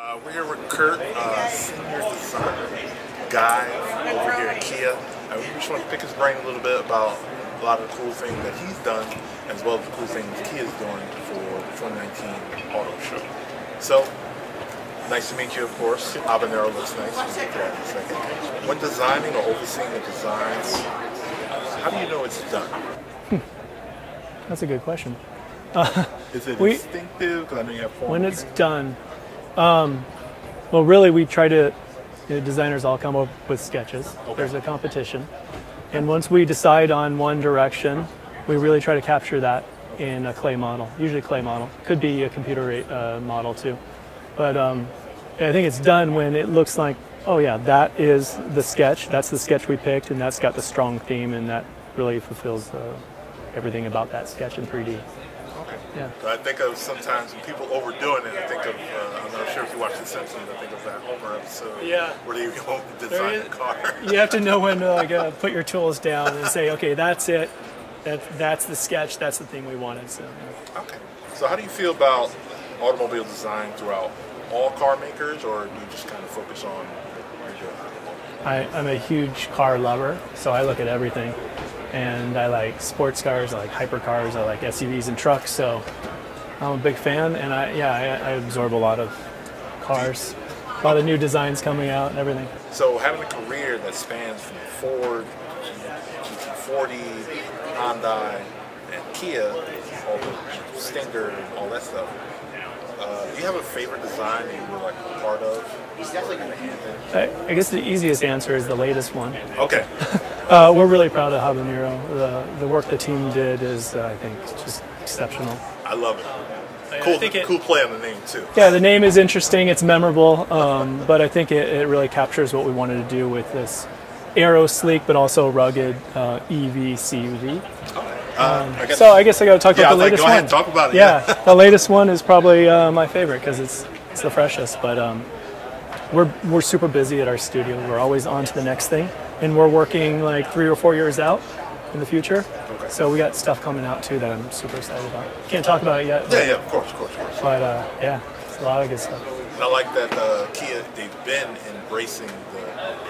Uh, we're here with Kurt, uh, senior designer guy over here at Kia. And we just want to pick his brain a little bit about a lot of the cool things that he's done, as well as the cool things Kia's doing for the 2019 Auto Show. So, nice to meet you, of course. HabaNiro looks nice. We'll get to that in a second. When designing or overseeing the designs, how do you know it's done? That's a good question. Is it We- instinctive? Because I know you have form When it's done, um, well, really, we try to. You know, designers all come up with sketches. There's a competition, and once we decide on one direction, we really try to capture that in a clay model. Usually, clay model could be a computer uh, model too, but um, I think it's done when it looks like, oh yeah, that is the sketch. That's the sketch we picked, and that's got the strong theme, and that really fulfills uh, everything about that sketch in 3D. Okay. Yeah. I think of sometimes when people overdoing it, I think of, uh, I'm not sure if you watch The Simpsons, I think of that Homer episode Yeah. where they go design is- a car. you have to know when to like uh, put your tools down and say, okay, that's it. That that's the sketch. That's the thing we wanted. So okay. So how do you feel about automobile design throughout all car makers, or do you just kind of focus on I, I'm a huge car lover, so I look at everything, and I like sports cars. I like hypercars. I like SUVs and trucks. So I'm a big fan, and I yeah I, I absorb a lot of cars, a lot of new designs coming out and everything. So having a career that spans from Ford, GT40, Hyundai, and Kia, all the Stinger and all that stuff. Uh, do you have a favorite design that you were like a part of? He's definitely gonna hand I, I guess the easiest answer is the latest one. Okay. Uh, we're really proud of HabaNiro. The the work the team did is uh, I think just exceptional. I love it. I Cool, think it- cool play on the name too. Yeah, the name is interesting. It's memorable, um, but I think it, it really captures what we wanted to do with this aero sleek, but also rugged uh, EV CUV. Uh, I So I guess I got to talk Yeah, about the was like, latest go ahead, one. talk about it, Yeah, yeah. the latest one is probably uh, my favorite because it's it's the freshest. But um, we're we're super busy at our studio. We're always on to the next thing, and we're working like three or four years out in the future. Okay. So we got stuff coming out too that I'm super excited about. Can't talk about it yet. yeah, but- yeah, of course, of course, of course. But uh, yeah, it's a lot of good stuff. And I like that uh, Kia, they've been embracing the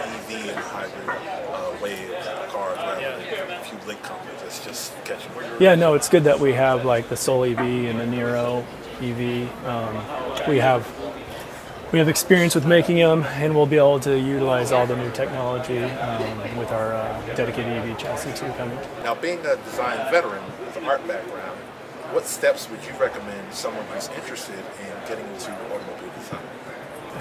EV and hybrid uh, way of cars rather than a few late comers. It's just catching. Yeah, no, it's good that we have like the Soul EV and the Niro EV. Um, we have we have experience with making them, and we'll be able to utilize all the new technology um, with our uh, dedicated EV chassis too coming. Now, being a design veteran with an art background, what steps would you recommend someone who's interested in getting into automobile design?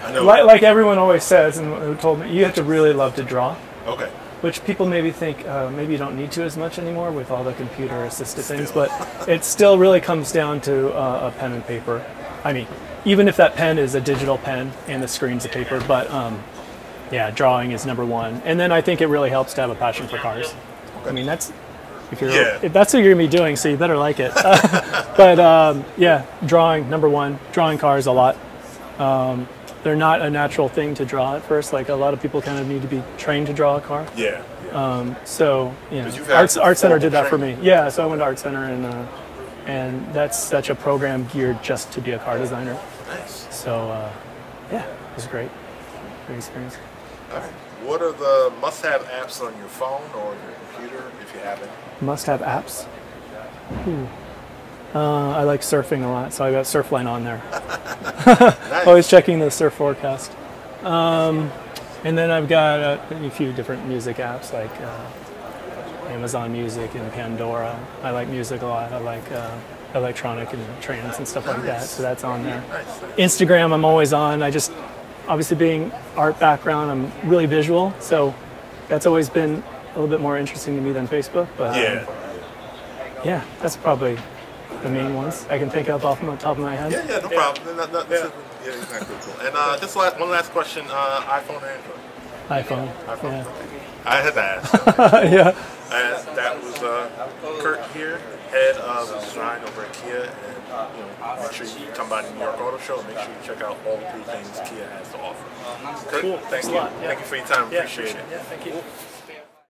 I know. Like, like everyone always says, and who told me, you have to really love to draw. Okay. which people maybe think uh, maybe you don't need to as much anymore with all the computer assisted things, but it still really comes down to uh, a pen and paper. I mean, even if that pen is a digital pen and the screen's a paper, but um, yeah, drawing is number one. And then I think it really helps to have a passion for cars. I mean, that's if you're Yeah. if that's what you're gonna be doing, so you better like it. but um, yeah, drawing number one. Drawing cars a lot they're not a natural thing to draw at first. Like a lot of people kind of need to be trained to draw a car. Yeah. yeah. So you know, 'Cause you've had Arts Art Center did that for me. Yeah, so I went to Art Center and uh, and that's such a program geared just to be a car designer. nice. So uh, yeah, it was great. Great experience. All right. What are the must-have apps on your phone or your computer if you have it? Must have apps. Ooh. Uh, I like surfing a lot, so I got Surfline on there. Nice. Always checking the surf forecast. Um, and then I've got uh, a few different music apps like uh, Amazon Music and Pandora. I like music a lot. I like uh, electronic and trance and stuff like that. So that's on there. Instagram, I'm always on. I just, obviously being art background, I'm really visual. So that's always been a little bit more interesting to me than Facebook. But um, Yeah. yeah, that's probably the main ones I can think of off the top of my head. Yeah, yeah, no problem. No, no, this is- yeah, exactly. Cool. And uh, just last, one last question: uh, iPhone or Android? iPhone. iPhone. Yeah. I had to ask. yeah. And that was uh, Kurt here, head of design over at Kia. And you know, make sure you come by the New York Auto Show. and Make sure you check out all the cool things Kia has to offer. Kurt, Cool. thank Thanks a you. Thank you for your time. Yeah, appreciate it. Yeah, thank you.